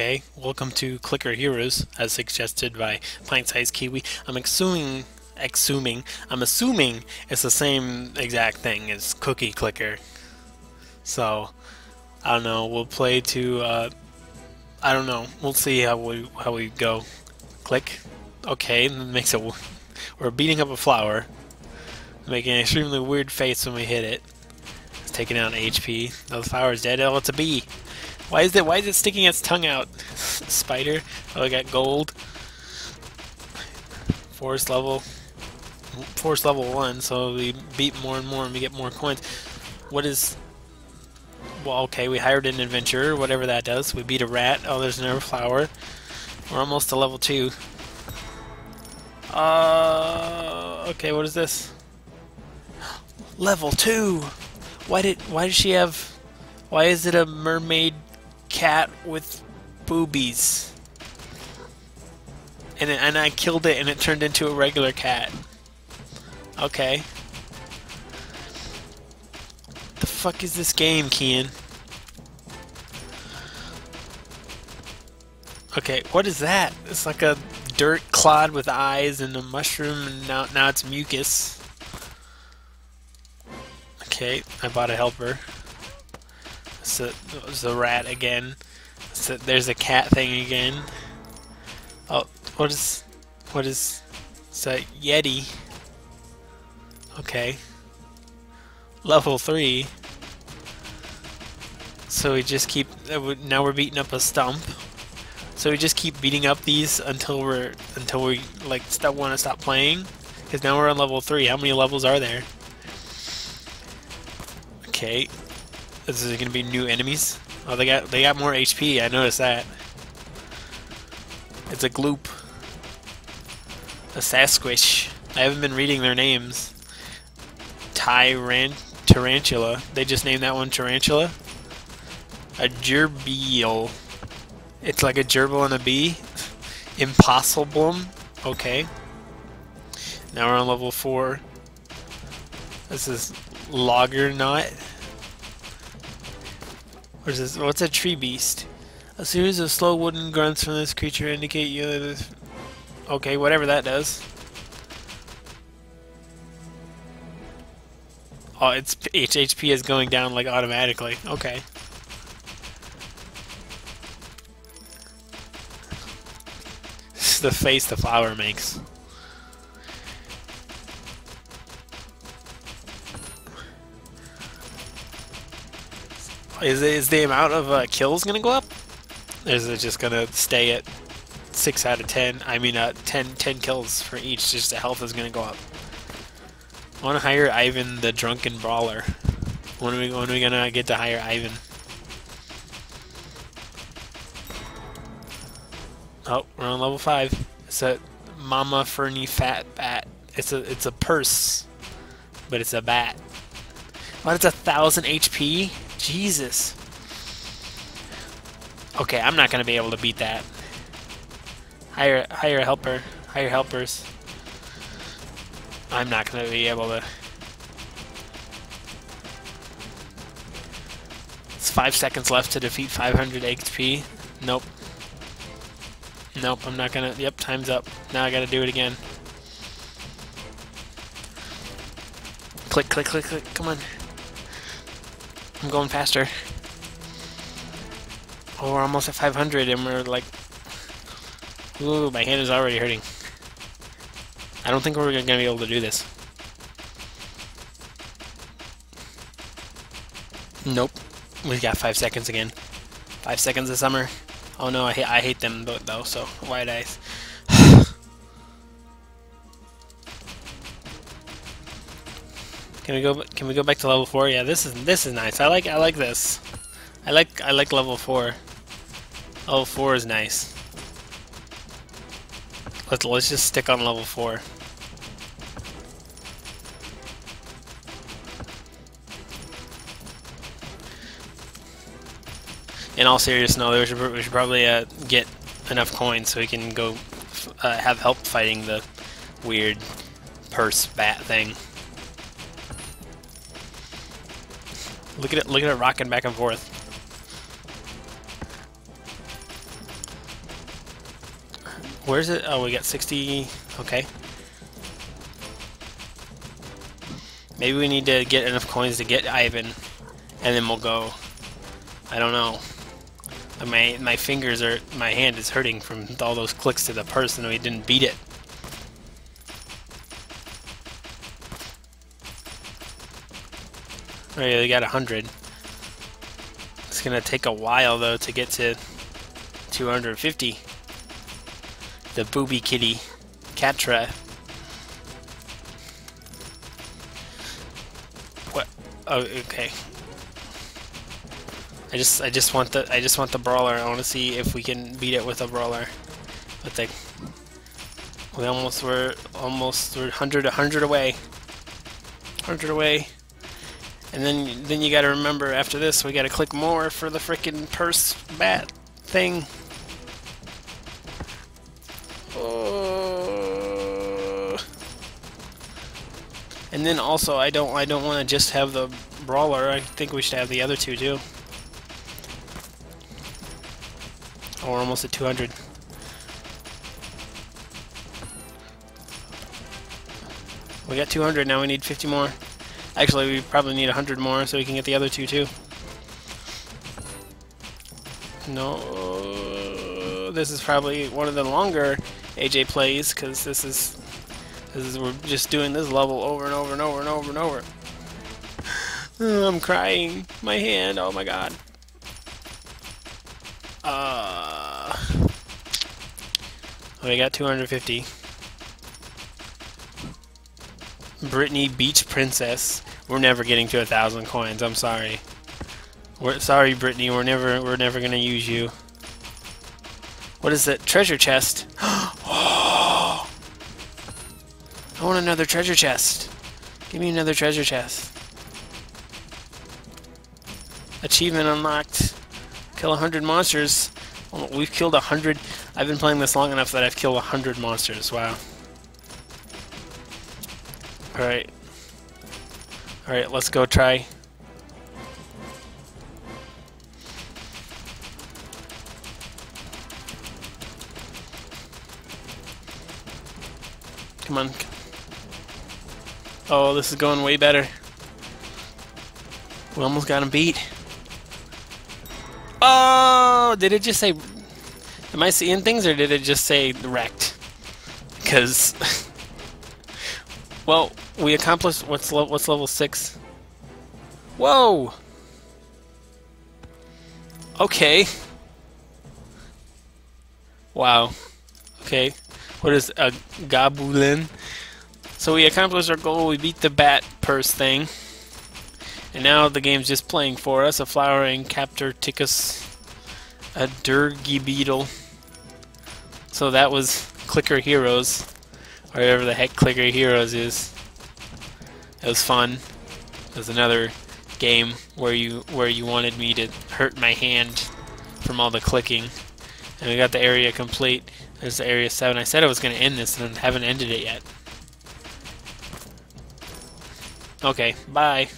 Okay, welcome to Clicker Heroes, as suggested by Pint Size Kiwi. I'm assuming, assuming, I'm assuming it's the same exact thing as Cookie Clicker. So, I don't know. We'll play to. Uh, I don't know. We'll see how we how we go. Click. Okay, makes it. We're beating up a flower, making an extremely weird face when we hit it. It's taking out HP. Oh, the flower's dead. Oh, it's a bee. Why is it? Why is it sticking its tongue out? Spider. Oh, I got gold. Forest level. Forest level one. So we beat more and more, and we get more coins. What is? Well, okay, we hired an adventurer, whatever that does. We beat a rat. Oh, there's another flower. We're almost to level two. Uh, okay, what is this? Level two. Why did? Why does she have? Why is it a mermaid cat with boobies. And, it, and I killed it and it turned into a regular cat. Okay. The fuck is this game, Cian? Okay, what is that? It's like a dirt clod with eyes and a mushroom and now, now it's mucus. Okay, I bought a helper. So there's a rat again. So there's a cat thing again. Oh, what is, what is, it's a Yeti. Okay. Level 3. So we just keep, uh, now we're beating up a stump. So we just keep beating up these until we're, until we, like, stop, want to stop playing. Because now we're on level 3. How many levels are there? Okay, is there gonna be new enemies? Oh, they got they got more HP. I noticed that. It's a gloop, a Sasquatch. I haven't been reading their names. Tyran Tarantula. They just named that one Tarantula. A gerbil. It's like a gerbil and a bee. Impossible. Okay. Now we're on level four. This is Logger This? What's a tree beast? A series of slow wooden grunts from this creature indicate you that this... Okay, whatever that does. Oh, its HP is going down like automatically. Okay. This is the face the flower makes. Is, is the amount of uh, kills going to go up? Is it just going to stay at 6 out of 10? I mean, uh, 10, 10 kills for each, just the health is going to go up. I want to hire Ivan the Drunken Brawler. When are we, when are we going to get to hire Ivan? Oh, we're on level 5. It's a Mama Fernie Fat Bat. It's a, it's a purse, but it's a bat. What, it's a thousand HP? Jesus. Okay, I'm not gonna be able to beat that. Hire, hire a helper. Hire helpers. I'm not gonna be able to. It's five seconds left to defeat 500 XP. Nope. Nope, I'm not gonna. Yep, time's up. Now I gotta do it again. Click, click, click, click. Come on. I'm going faster. Oh, we're almost at 500 and we're like... Ooh, my hand is already hurting. I don't think we're to be able to do this. Nope. We've got five seconds again. Five seconds of summer. Oh no, I, I hate them though, so white eyes. Can we go? Can we go back to level four? Yeah, this is this is nice. I like I like this. I like I like level four. Level four is nice. Let's let's just stick on level four. In all seriousness, no, we should, we should probably uh, get enough coins so we can go uh, have help fighting the weird purse bat thing. Look at it! Look at it rocking back and forth. Where's it? Oh, we got 60. Okay. Maybe we need to get enough coins to get Ivan, and then we'll go. I don't know. My my fingers are my hand is hurting from all those clicks to the person we didn't beat it. Oh, Alright, we got a hundred. It's gonna take a while though to get to 250. The booby kitty, Catra. What? Oh, okay. I just, I just want the, I just want the brawler. I want to see if we can beat it with a brawler. But the, we almost were, almost were 100, 100 away. 100 away. And then, then you got to remember after this, we got to click more for the freaking purse bat thing. Oh. And then also, I don't, I don't want to just have the brawler. I think we should have the other two too. Oh, we're almost at 200. We got 200, now we need 50 more. Actually, we probably need 100 more so we can get the other two too. No, this is probably one of the longer AJ plays because this is this is we're just doing this level over and over and over and over and over. I'm crying. My hand. Oh my god. Uh, we got 250. Brittany Beach Princess. We're never getting to a thousand coins. I'm sorry. We're sorry, Brittany. We're never we're never gonna use you. What is that treasure chest? I want another treasure chest. Give me another treasure chest. Achievement unlocked. Kill a hundred monsters. Oh, we've killed a hundred. I've been playing this long enough that I've killed a hundred monsters. Wow. Alright. Alright, let's go try. Come on. Oh, this is going way better. We almost got him beat. Oh, did it just say... Am I seeing things or did it just say wrecked? Because... well, we accomplished... What's, what's level 6? Whoa! Okay. Wow. Okay. What is a Gabulin? So we accomplished our goal. We beat the bat purse thing. And now the game's just playing for us. A flowering Captorticus, a Durgy Beetle. So that was Clicker Heroes, whatever the heck Clicker Heroes is. It was fun. It was another game where you where you wanted me to hurt my hand from all the clicking. And we got the area complete. There's the area 7. I said I was going to end this and haven't ended it yet. Okay, bye.